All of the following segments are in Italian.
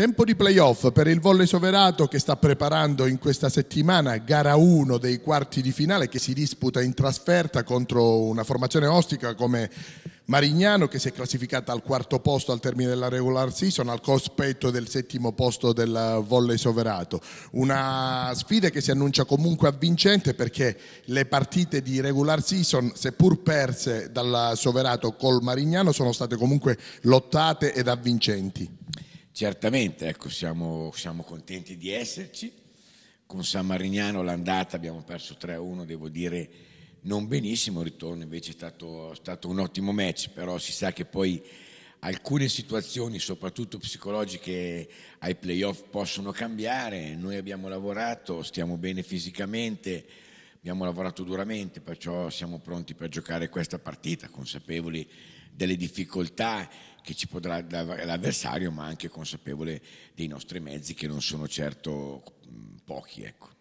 Tempo di playoff per il volley soverato che sta preparando in questa settimana gara 1 dei quarti di finale che si disputa in trasferta contro una formazione ostica come Marignano che si è classificata al quarto posto al termine della regular season al cospetto del settimo posto del volley soverato. Una sfida che si annuncia comunque avvincente perché le partite di regular season, seppur perse dal soverato col Marignano, sono state comunque lottate ed avvincenti. Certamente, ecco, siamo, siamo, contenti di esserci. Con San Marignano l'andata abbiamo perso 3-1, devo dire non benissimo, il ritorno invece è stato, stato un ottimo match, però si sa che poi alcune situazioni, soprattutto psicologiche, ai playoff possono cambiare. Noi abbiamo lavorato, stiamo bene fisicamente, abbiamo lavorato duramente, perciò siamo pronti per giocare questa partita, consapevoli delle difficoltà che ci potrà dare l'avversario, ma anche consapevole dei nostri mezzi che non sono certo pochi. Ecco.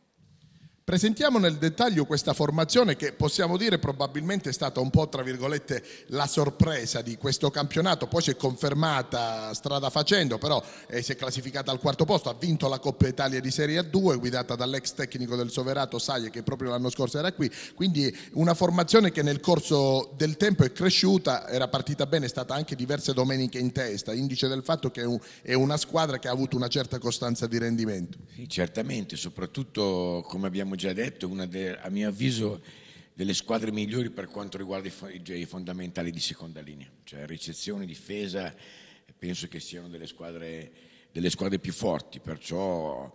Presentiamo nel dettaglio questa formazione che possiamo dire probabilmente è stata un po' tra virgolette la sorpresa di questo campionato, poi si è confermata strada facendo, però eh, si è classificata al quarto posto, ha vinto la Coppa Italia di Serie A2 guidata dall'ex tecnico del Soverato Saglie che proprio l'anno scorso era qui, quindi una formazione che nel corso del tempo è cresciuta, era partita bene, è stata anche diverse domeniche in testa, indice del fatto che è una squadra che ha avuto una certa costanza di rendimento. Sì, certamente, soprattutto come abbiamo già detto, una de, a mio avviso delle squadre migliori per quanto riguarda i, i fondamentali di seconda linea, cioè ricezione, difesa, penso che siano delle squadre, delle squadre più forti, perciò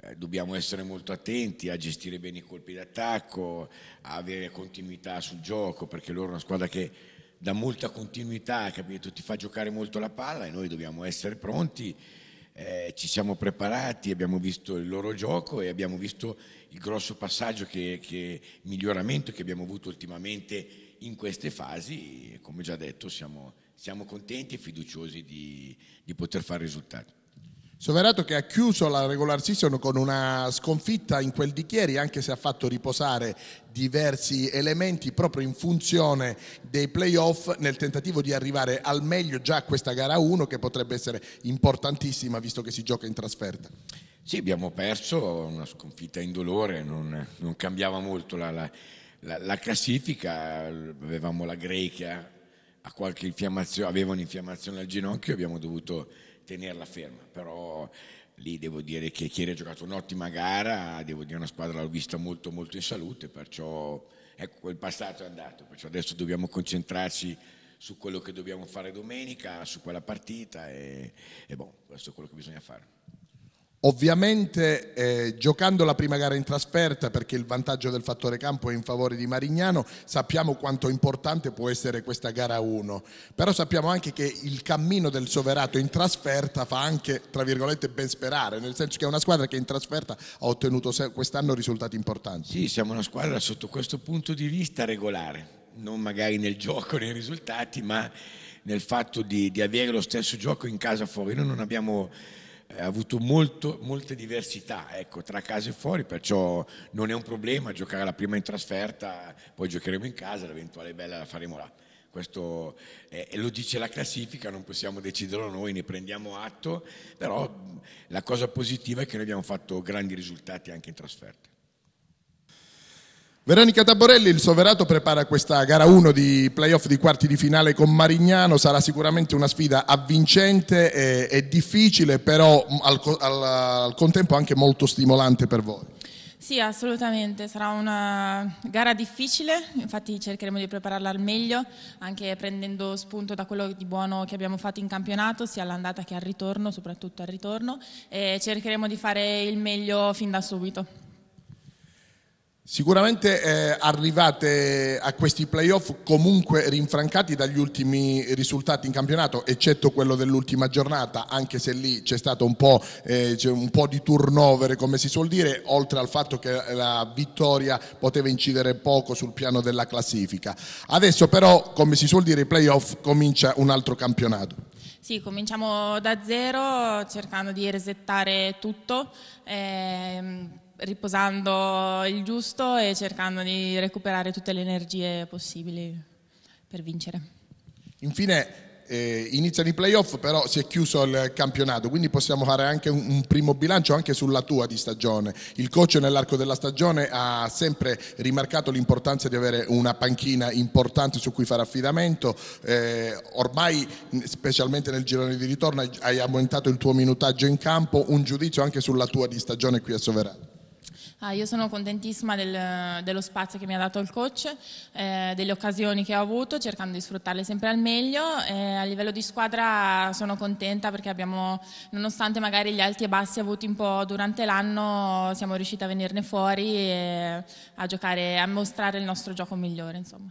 eh, dobbiamo essere molto attenti a gestire bene i colpi d'attacco, a avere continuità sul gioco, perché loro è una squadra che dà molta continuità, capito? ti fa giocare molto la palla e noi dobbiamo essere pronti eh, ci siamo preparati, abbiamo visto il loro gioco e abbiamo visto il grosso passaggio, che, che miglioramento che abbiamo avuto ultimamente in queste fasi e come già detto siamo, siamo contenti e fiduciosi di, di poter fare risultati. Soverato che ha chiuso la regular season con una sconfitta in quel di Chieri, anche se ha fatto riposare diversi elementi proprio in funzione dei playoff nel tentativo di arrivare al meglio già a questa gara 1 che potrebbe essere importantissima visto che si gioca in trasferta. Sì, abbiamo perso una sconfitta indolore, non, non cambiava molto la, la, la, la, classifica, avevamo la infiammazione, aveva un'infiammazione al ginocchio, abbiamo dovuto tenerla ferma, però lì devo dire che Chieri ha giocato un'ottima gara, devo dire una squadra l'ho vista molto molto in salute, perciò ecco, quel passato è andato, perciò adesso dobbiamo concentrarci su quello che dobbiamo fare domenica, su quella partita e, e boh, questo è quello che bisogna fare. Ovviamente eh, giocando la prima gara in trasferta perché il vantaggio del fattore campo è in favore di Marignano, sappiamo quanto importante può essere questa gara 1, però sappiamo anche che il cammino del Soverato in trasferta fa anche, tra virgolette, ben sperare, nel senso che è una squadra che in trasferta ha ottenuto quest'anno risultati importanti. Sì, siamo una squadra sotto questo punto di vista regolare, non magari nel gioco, nei risultati, ma nel fatto di, di avere lo stesso gioco in casa fuori. Noi non abbiamo ha avuto molto, molte diversità ecco, tra casa e fuori, perciò non è un problema giocare la prima in trasferta, poi giocheremo in casa, l'eventuale bella la faremo là. Questo è, lo dice la classifica, non possiamo deciderlo noi, ne prendiamo atto, però la cosa positiva è che noi abbiamo fatto grandi risultati anche in trasferta. Veronica Taborelli, il Soverato prepara questa gara 1 di playoff di quarti di finale con Marignano, sarà sicuramente una sfida avvincente e, e difficile, però al, al, al contempo anche molto stimolante per voi. Sì, assolutamente, sarà una gara difficile, infatti cercheremo di prepararla al meglio, anche prendendo spunto da quello di buono che abbiamo fatto in campionato, sia all'andata che al ritorno, soprattutto al ritorno, e cercheremo di fare il meglio fin da subito. Sicuramente eh, arrivate a questi playoff comunque rinfrancati dagli ultimi risultati in campionato, eccetto quello dell'ultima giornata, anche se lì c'è stato un po', eh, un po', di turnover, come si suol dire, oltre al fatto che la vittoria poteva incidere poco sul piano della classifica. Adesso però, come si suol dire, i playoff comincia un altro campionato. Sì, cominciamo da zero cercando di resettare tutto. Eh, riposando il giusto e cercando di recuperare tutte le energie possibili per vincere. Infine, eh, iniziano i playoff, però si è chiuso il campionato, quindi possiamo fare anche un, un, primo bilancio anche sulla tua di stagione. Il coach nell'arco della stagione ha sempre rimarcato l'importanza di avere una panchina importante su cui fare affidamento, eh, ormai specialmente nel girone di ritorno hai aumentato il tuo minutaggio in campo, un giudizio anche sulla tua di stagione qui a Soverano. Ah, io sono contentissima del, dello spazio che mi ha dato il coach, eh, delle occasioni che ho avuto, cercando di sfruttarle sempre al meglio. Eh, a livello di squadra sono contenta perché abbiamo, nonostante magari gli alti e bassi avuti un po' durante l'anno, siamo riusciti a venirne fuori e a giocare, a mostrare il nostro gioco migliore. Insomma.